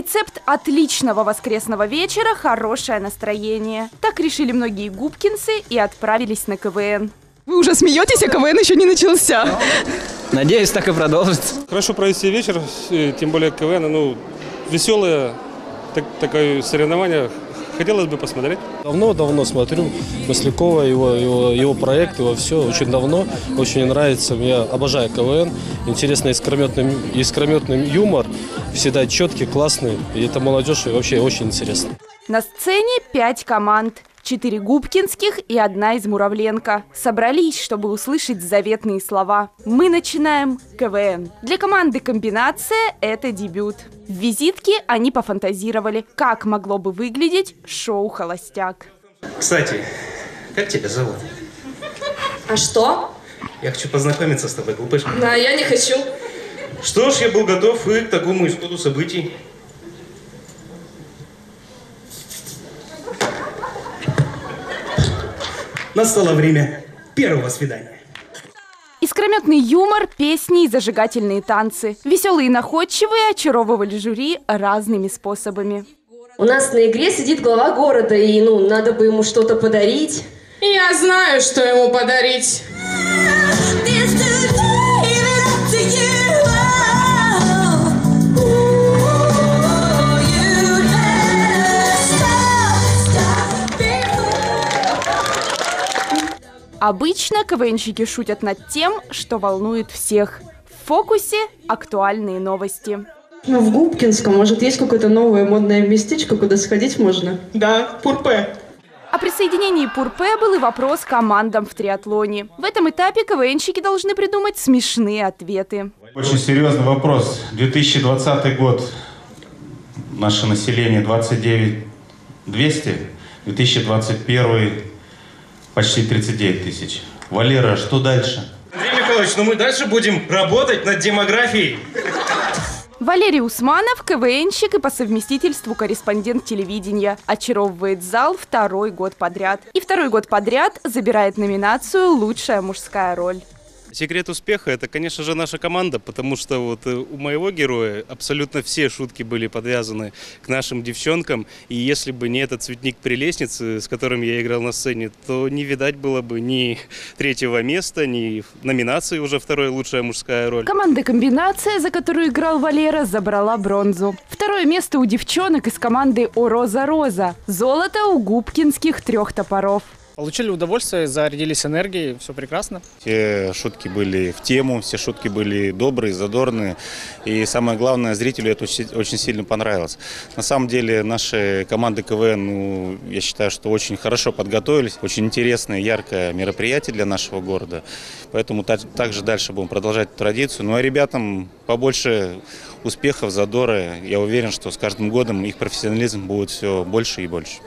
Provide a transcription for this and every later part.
Рецепт отличного воскресного вечера – хорошее настроение. Так решили многие губкинцы и отправились на КВН. Вы уже смеетесь, а КВН еще не начался. Надеюсь, так и продолжится. Хорошо провести вечер, э, тем более КВН, ну, веселое так, такое соревнование. Хотелось бы посмотреть. Давно-давно смотрю Маслякова, его, его, его проект, его все, очень давно, очень нравится. Я обожаю КВН, интересный искрометный, искрометный юмор, всегда четкий, классный. И это молодежь и вообще очень интересно. На сцене пять команд. Четыре губкинских и одна из Муравленко. Собрались, чтобы услышать заветные слова. Мы начинаем КВН. Для команды комбинация – это дебют. В визитке они пофантазировали, как могло бы выглядеть шоу «Холостяк». Кстати, как тебя зовут? А что? Я хочу познакомиться с тобой, глупышка. А я не хочу. Что ж, я был готов и к такому исходу событий. Настало время первого свидания. Искрометный юмор, песни и зажигательные танцы. Веселые и находчивые очаровывали жюри разными способами. У нас на игре сидит глава города, и ну, надо бы ему что-то подарить. Я знаю, что ему подарить. Обычно КВНщики шутят над тем, что волнует всех. В фокусе актуальные новости. Ну, в Губкинском, может, есть какое-то новое модное местечко, куда сходить можно? Да, Пурпе. О присоединении Пурпе был и вопрос командам в триатлоне. В этом этапе КВНщики должны придумать смешные ответы. Очень серьезный вопрос. 2020 год. Наше население 29 200. 2021 почти 39 тысяч. Валера, что дальше? Андрей Михайлович, ну мы дальше будем работать над демографией. Валерий Усманов – КВНщик и по совместительству корреспондент телевидения. Очаровывает зал второй год подряд. И второй год подряд забирает номинацию «Лучшая мужская роль». Секрет успеха – это, конечно же, наша команда, потому что вот э, у моего героя абсолютно все шутки были подвязаны к нашим девчонкам, и если бы не этот цветник прелестницы, с которым я играл на сцене, то не видать было бы ни третьего места, ни номинации уже второй «Лучшая мужская роль». Команда «Комбинация», за которую играл Валера, забрала бронзу. Второе место у девчонок из команды «О Роза Роза». Золото у губкинских трех топоров. Получили удовольствие, зарядились энергией, все прекрасно. Все шутки были в тему, все шутки были добрые, задорные. И самое главное, зрителю это очень, сильно понравилось. На самом деле, наши команды КВН, ну, я считаю, что очень хорошо подготовились. Очень интересное, яркое мероприятие для нашего города. Поэтому так, также дальше будем продолжать традицию. Ну а ребятам побольше успехов, задора. Я уверен, что с каждым годом их профессионализм будет все больше и больше.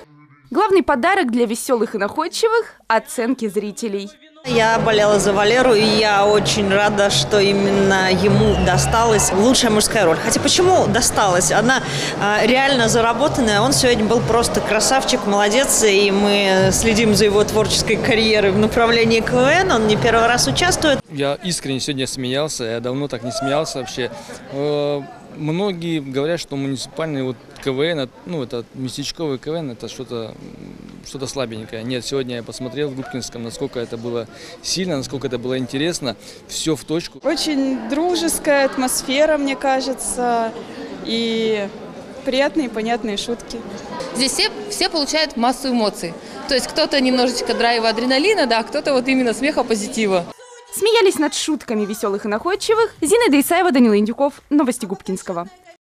Главный подарок для веселых и находчивых – оценки зрителей. Я болела за Валеру, и я очень рада, что именно ему досталась лучшая мужская роль. Хотя почему досталась? Она э, реально заработанная. Он сегодня был просто красавчик, молодец, и мы следим за его творческой карьерой в направлении КВН. Он не первый раз участвует. Я искренне сегодня смеялся, я давно так не смеялся вообще. Многие говорят, что муниципальный вот КВН, ну это местечковый КВН, это что-то что-то слабенькое. Нет, сегодня я посмотрел в Губкинском, насколько это было сильно, насколько это было интересно. Все в точку. Очень дружеская атмосфера, мне кажется, и приятные понятные шутки. Здесь все, все получают массу эмоций. То есть кто-то немножечко драйва адреналина, да, кто-то вот именно смеха позитива. Смеялись над шутками веселых и находчивых Зинаида Исаева, Данила Индюков. Новости Губкинского.